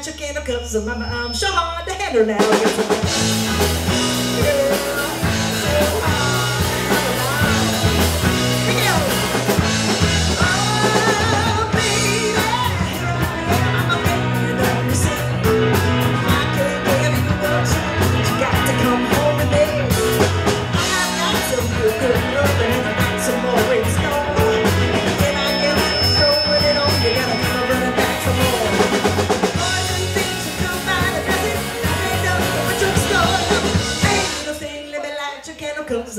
and she came up so mama, I'm hard to handle now. So.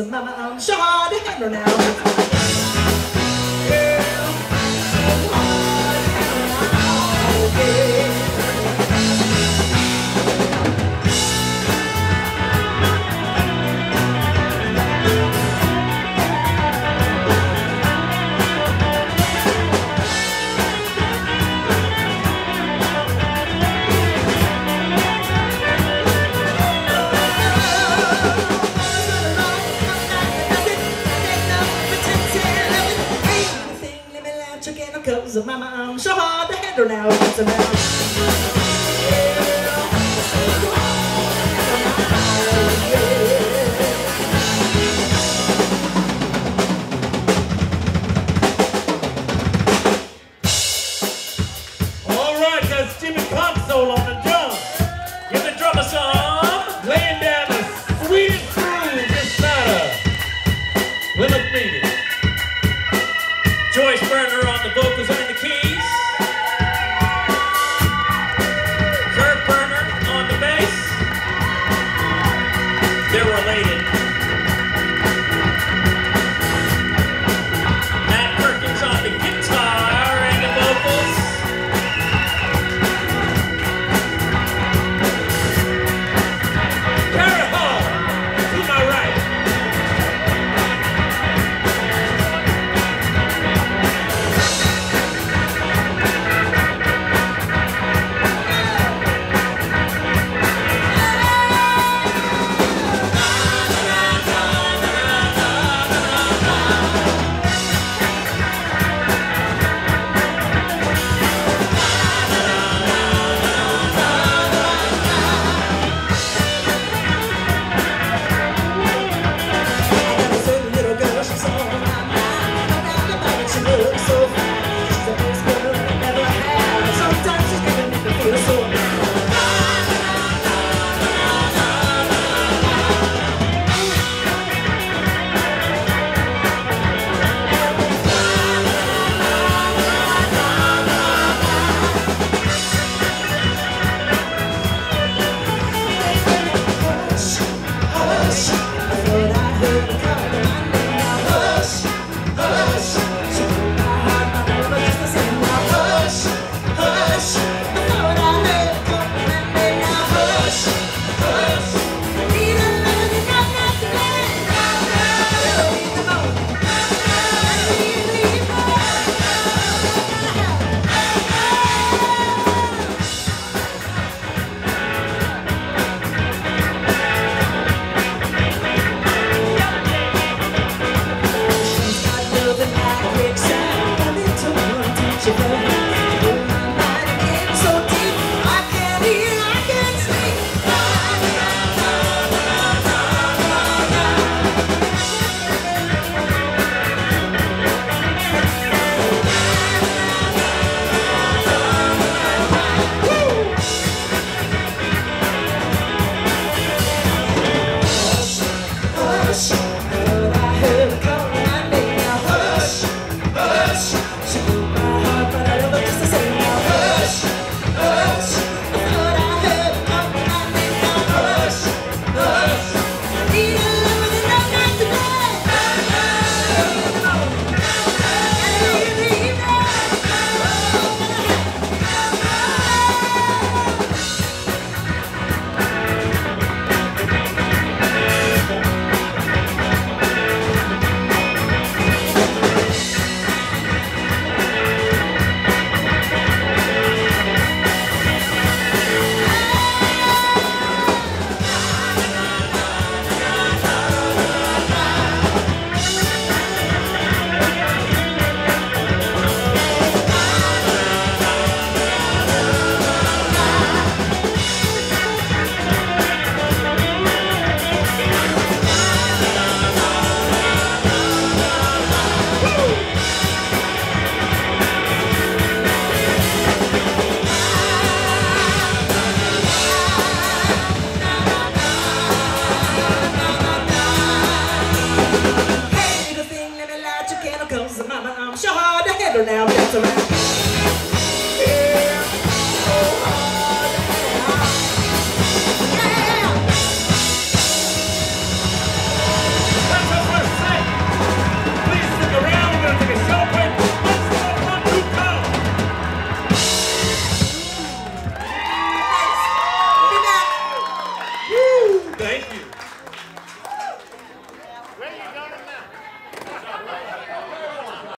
Mama, I'm sure they handle now. of my mom. So hard to handle now.